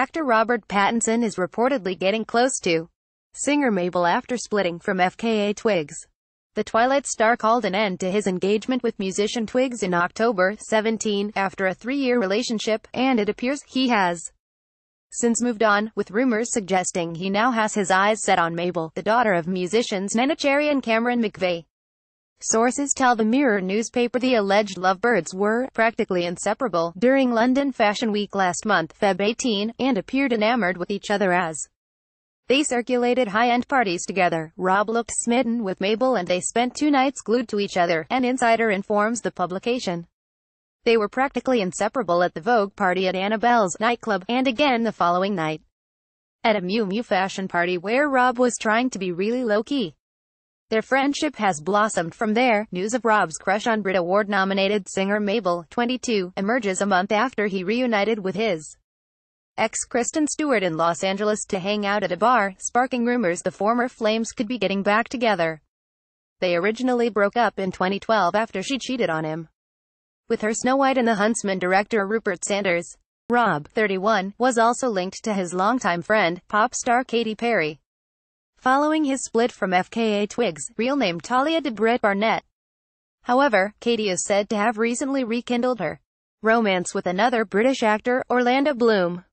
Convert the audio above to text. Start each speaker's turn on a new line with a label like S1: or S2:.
S1: Actor Robert Pattinson is reportedly getting close to singer Mabel after splitting from FKA Twigs. The Twilight star called an end to his engagement with musician Twigs in October 17 after a three-year relationship, and it appears he has since moved on, with rumors suggesting he now has his eyes set on Mabel, the daughter of musicians Neneh Cherry and Cameron McVey. Sources tell the Mirror newspaper the alleged lovebirds were practically inseparable during London Fashion Week last month, Feb 18, and appeared enamored with each other as they circulated high-end parties together. Rob looked smitten with Mabel and they spent two nights glued to each other, an insider informs the publication. They were practically inseparable at the Vogue party at Annabel's nightclub, and again the following night at a Miu Miu fashion party where Rob was trying to be really low-key. Their friendship has blossomed from there. News of Rob's crush on Brit Award-nominated singer Mabel, 22, emerges a month after he reunited with his ex Kristen Stewart in Los Angeles to hang out at a bar, sparking rumors the former flames could be getting back together. They originally broke up in 2012 after she cheated on him. With her Snow White and the Huntsman director Rupert Sanders. Rob, 31, was also linked to his longtime friend, pop star Katy Perry. Following his split from FKA Twigs, real name Tahliah Debrett Barnett. However, Katy is said to have recently rekindled her romance with another British actor, Orlando Bloom.